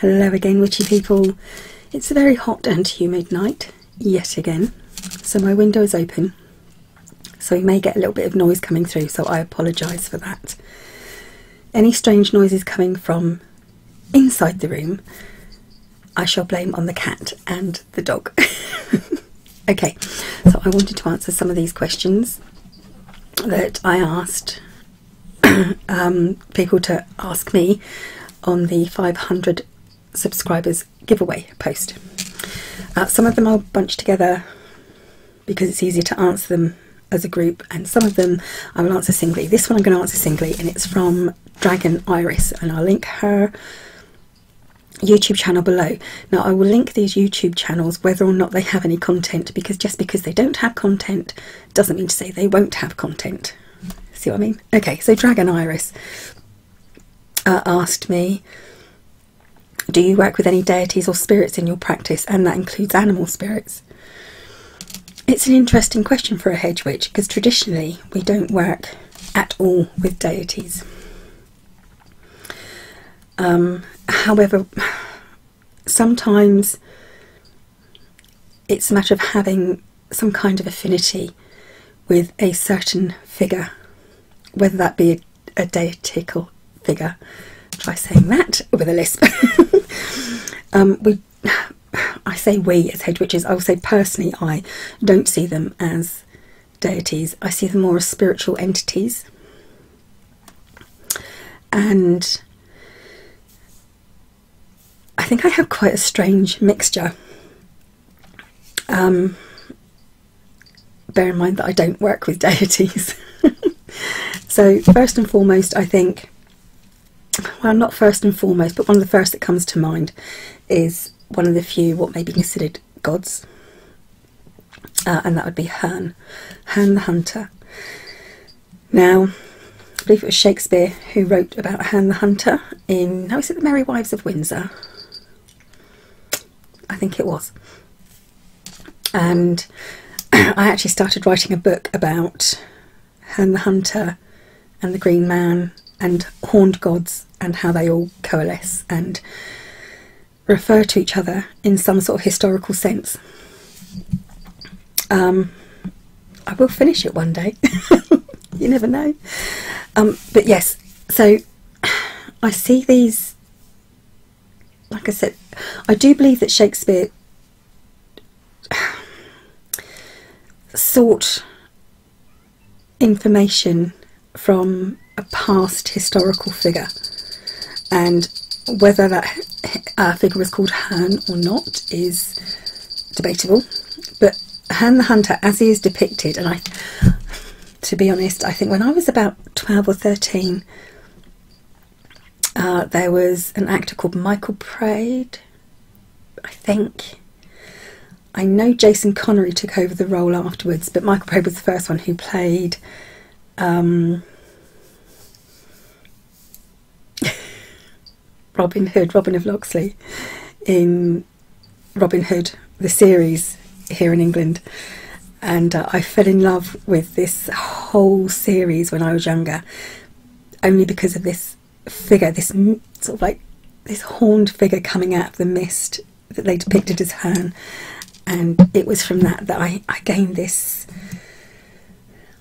Hello again, witchy people. It's a very hot and humid night, yet again, so my window is open, so we may get a little bit of noise coming through, so I apologise for that. Any strange noises coming from inside the room, I shall blame on the cat and the dog. okay, so I wanted to answer some of these questions that I asked um, people to ask me on the 500 subscribers giveaway post. Uh, some of them I'll bunch together because it's easier to answer them as a group, and some of them I will answer singly. This one I'm going to answer singly, and it's from Dragon Iris, and I'll link her YouTube channel below. Now, I will link these YouTube channels whether or not they have any content because just because they don't have content doesn't mean to say they won't have content. See what I mean? Okay, so Dragon Iris uh, asked me do you work with any deities or spirits in your practice? And that includes animal spirits. It's an interesting question for a hedge witch because traditionally we don't work at all with deities. Um, however, sometimes it's a matter of having some kind of affinity with a certain figure, whether that be a, a deitical figure try saying that with a lisp. um, we, I say we as hedge witches. I will say personally, I don't see them as deities. I see them more as spiritual entities, and I think I have quite a strange mixture. Um, bear in mind that I don't work with deities. so, first and foremost, I think well, not first and foremost, but one of the first that comes to mind is one of the few what may be considered gods, uh, and that would be Herne, Herne the Hunter. Now, I believe it was Shakespeare who wrote about Herne the Hunter in, how is it, The Merry Wives of Windsor? I think it was. And I actually started writing a book about Herne the Hunter and the Green Man and horned gods and how they all coalesce and refer to each other in some sort of historical sense. Um, I will finish it one day. you never know. Um, but yes, so I see these. Like I said, I do believe that Shakespeare sought information from a past historical figure, and whether that uh, figure was called Herne or not is debatable. But Herne the Hunter, as he is depicted, and I, to be honest, I think when I was about 12 or 13, uh, there was an actor called Michael Praed, I think. I know Jason Connery took over the role afterwards, but Michael Praed was the first one who played um, Robin Hood, Robin of Locksley, in Robin Hood, the series here in England. And uh, I fell in love with this whole series when I was younger, only because of this figure, this sort of like this horned figure coming out of the mist that they depicted as Herne. And it was from that that I, I gained this.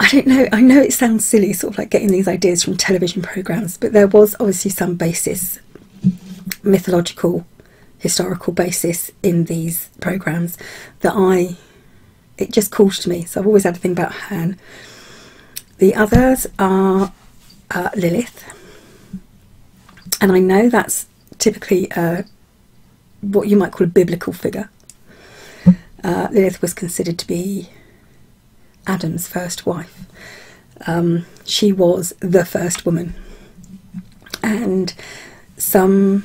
I don't know, I know it sounds silly, sort of like getting these ideas from television programs, but there was obviously some basis mythological historical basis in these programs that I it just calls to me. So I've always had a thing about Herne. The others are uh, Lilith, and I know that's typically uh, what you might call a biblical figure. Uh, Lilith was considered to be Adam's first wife. Um, she was the first woman, and some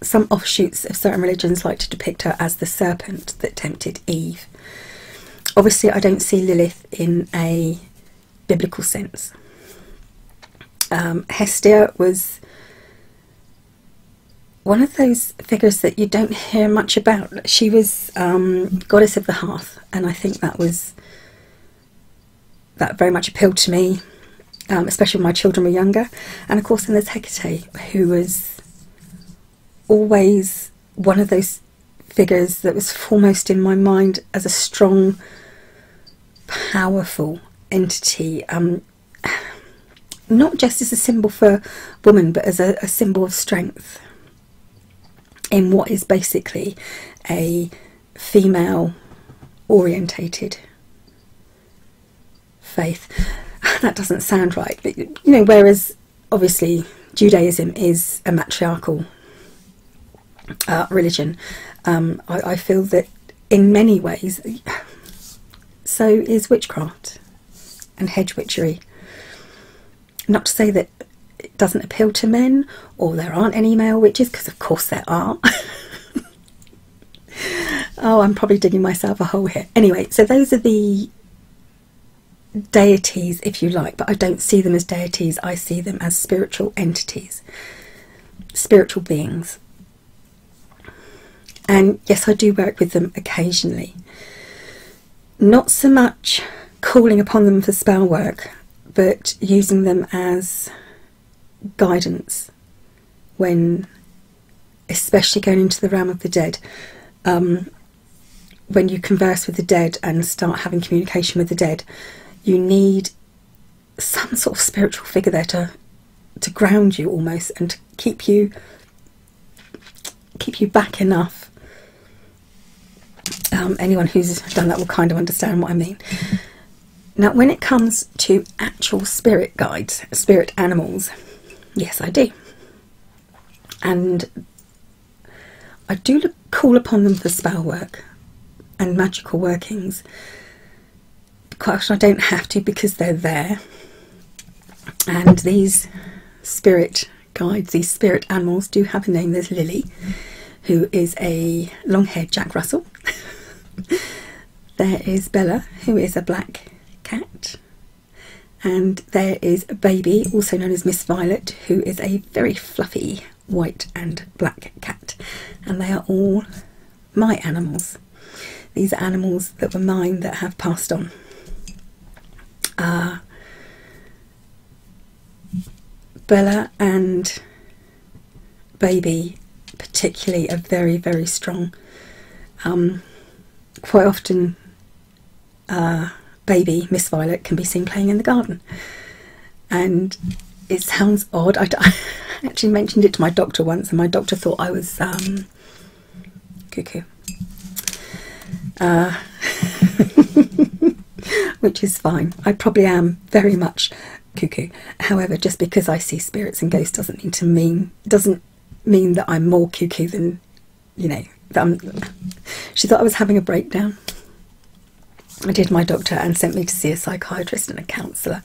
some offshoots of certain religions like to depict her as the serpent that tempted Eve. Obviously, I don't see Lilith in a biblical sense. Um, Hestia was one of those figures that you don't hear much about. She was um, goddess of the hearth, and I think that was that very much appealed to me um, especially when my children were younger. And of course, then there's Hecate, who was always one of those figures that was foremost in my mind as a strong, powerful entity. Um, not just as a symbol for woman, but as a, a symbol of strength in what is basically a female orientated faith. That doesn't sound right, but you know, whereas obviously Judaism is a matriarchal uh, religion, um, I, I feel that in many ways, so is witchcraft and hedge witchery. Not to say that it doesn't appeal to men or there aren't any male witches, because of course there are. oh, I'm probably digging myself a hole here. Anyway, so those are the deities, if you like, but I don't see them as deities, I see them as spiritual entities, spiritual beings. And yes, I do work with them occasionally. Not so much calling upon them for spell work, but using them as guidance when, especially going into the realm of the dead. Um, when you converse with the dead and start having communication with the dead, you need some sort of spiritual figure there to to ground you almost and to keep you keep you back enough. Um, anyone who's done that will kind of understand what I mean. Now, when it comes to actual spirit guides, spirit animals, yes, I do. And I do look, call upon them for spell work and magical workings. Quite often I don't have to because they're there. And these spirit guides, these spirit animals, do have a name. There's Lily, who is a long haired Jack Russell. there is Bella, who is a black cat. And there is baby, also known as Miss Violet, who is a very fluffy white and black cat. And they are all my animals. These are animals that were mine that have passed on. Uh, Bella and Baby, particularly, are very, very strong. Um, quite often, uh, Baby, Miss Violet, can be seen playing in the garden. And it sounds odd. I, I actually mentioned it to my doctor once, and my doctor thought I was um, cuckoo. Uh, which is fine. I probably am very much cuckoo. However, just because I see spirits and ghosts doesn't mean to mean doesn't mean that I'm more cuckoo than you know. That I'm, she thought I was having a breakdown. I did my doctor and sent me to see a psychiatrist and a counsellor,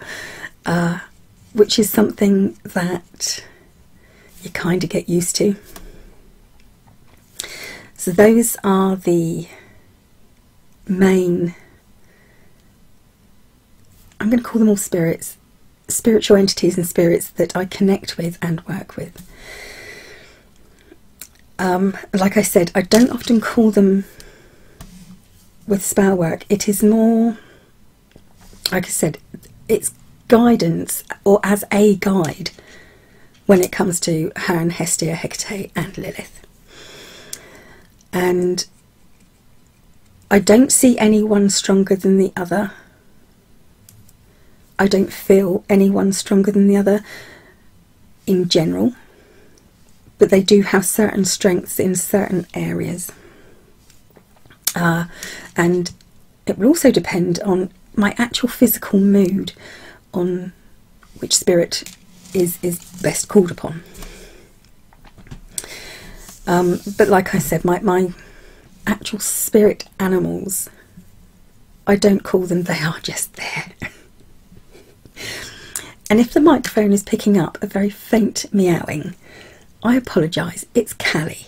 uh, which is something that you kind of get used to. So those are the main, I'm going to call them all spirits, spiritual entities and spirits that I connect with and work with. Um, like I said, I don't often call them with spell work. It is more, like I said, it's guidance or as a guide when it comes to Herne, Hestia, Hecate, and Lilith. And I don't see anyone stronger than the other. I don't feel anyone stronger than the other in general, but they do have certain strengths in certain areas. Uh, and it will also depend on my actual physical mood, on which spirit is, is best called upon. Um, but like I said, my, my actual spirit animals, I don't call them, they are just there. and if the microphone is picking up a very faint meowing, I apologise. It's Callie,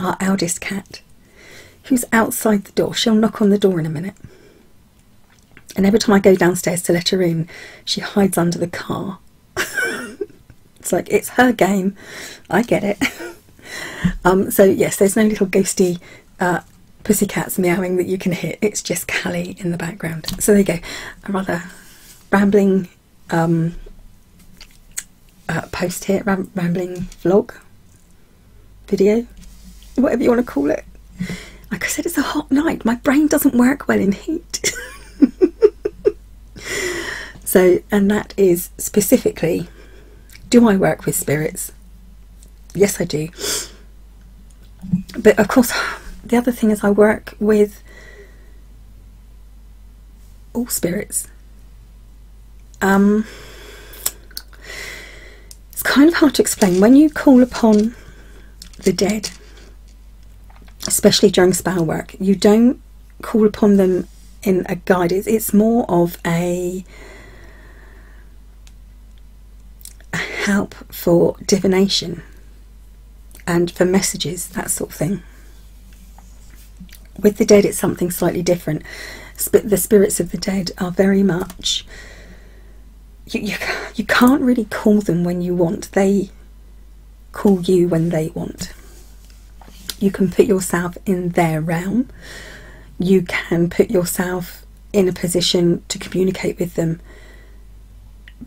our eldest cat, who's outside the door. She'll knock on the door in a minute. And every time I go downstairs to let her in, she hides under the car. it's like, it's her game. I get it. um, so, yes, there's no little ghosty uh, pussycats meowing that you can hear. It's just Callie in the background. So there you go. A rather rambling um, uh, post here, ram rambling vlog video, whatever you want to call it. Like I said, it's a hot night. My brain doesn't work well in heat. so, and that is specifically do I work with spirits? Yes, I do. But of course, the other thing is I work with all spirits. Um, it's kind of hard to explain. When you call upon the dead, especially during spell work, you don't call upon them in a guide. It's, it's more of a, a help for divination and for messages, that sort of thing. With the dead, it's something slightly different. the spirits of the dead are very much. You, you, you can't really call them when you want, they call you when they want. You can put yourself in their realm, you can put yourself in a position to communicate with them,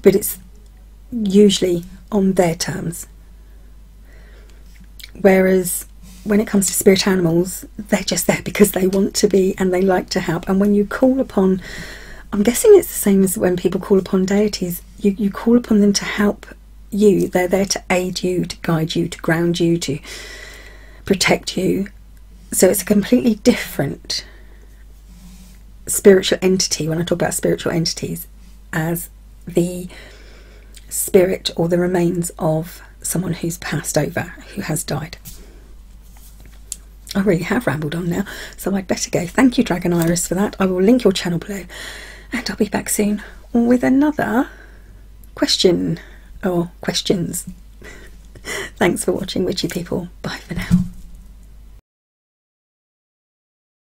but it's usually on their terms. Whereas when it comes to spirit animals, they're just there because they want to be and they like to help. And when you call upon, I'm guessing it's the same as when people call upon deities, you, you call upon them to help you. They're there to aid you, to guide you, to ground you, to protect you. So it's a completely different spiritual entity when I talk about spiritual entities as the spirit or the remains of someone who's passed over, who has died. I really have rambled on now, so I'd better go. Thank you, Dragon Iris, for that. I will link your channel below, and I'll be back soon with another question or questions. Thanks for watching, witchy people. Bye for now.